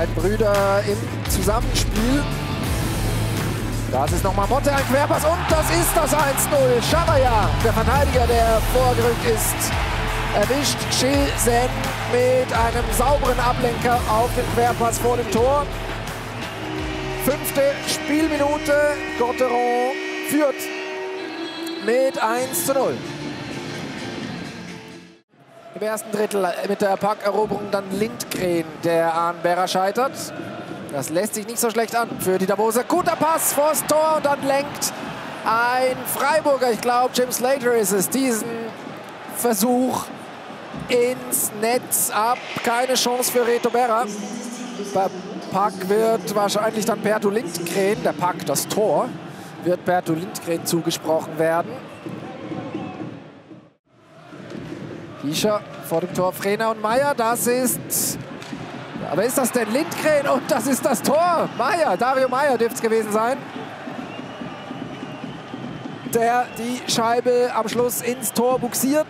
beiden Brüder im Zusammenspiel. Das ist nochmal Motte, ein Querpass und das ist das 1-0. Schabaya, der Verteidiger, der vorgerückt ist, erwischt Schilsen mit einem sauberen Ablenker auf den Querpass vor dem Tor. Fünfte Spielminute, Gotteron führt mit 1 zu 0. Im ersten Drittel mit der Packeroberung dann Lindgren, der an Berra scheitert. Das lässt sich nicht so schlecht an für die Davose. Guter Pass vors Tor und dann lenkt ein Freiburger, ich glaube Jim Slater ist es, diesen Versuch ins Netz ab. Keine Chance für Reto Berra. Bei Pack wird wahrscheinlich dann Berto Lindgren, der Pack, das Tor, wird Berto Lindgren zugesprochen werden. Hischer vor dem Tor Frener und Meier. Das ist. Aber ist das denn Lindgren? Und das ist das Tor. Meier, Dario Meier dürfte es gewesen sein. Der die Scheibe am Schluss ins Tor buxiert.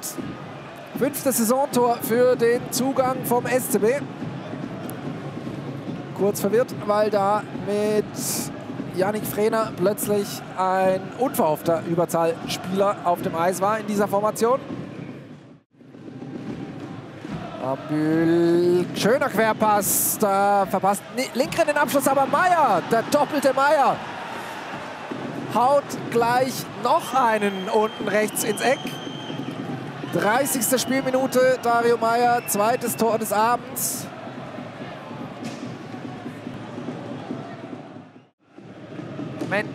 Fünftes Saisontor für den Zugang vom SCB. Kurz verwirrt, weil da mit Yannick Frehner plötzlich ein unverhoffter Überzahlspieler auf dem Eis war in dieser Formation. Abühl, schöner Querpass, da verpasst Linkren den Abschluss, aber Meier, der doppelte Meier, haut gleich noch einen unten rechts ins Eck. 30. Spielminute, Dario Meier, zweites Tor des Abends. Moment,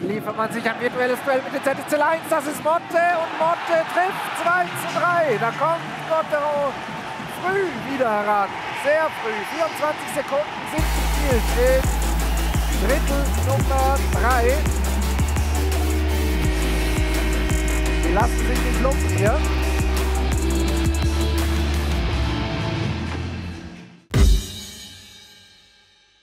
liefert man sich ein virtuelles Duell mit den ZSC 1. Das ist Motte und Motte trifft 2 zu 3. Da kommt Gottero früh wieder heran. Sehr früh. 24 Sekunden sind gespielt in Drittel Nummer 3. Die lassen sich nicht lumpen hier.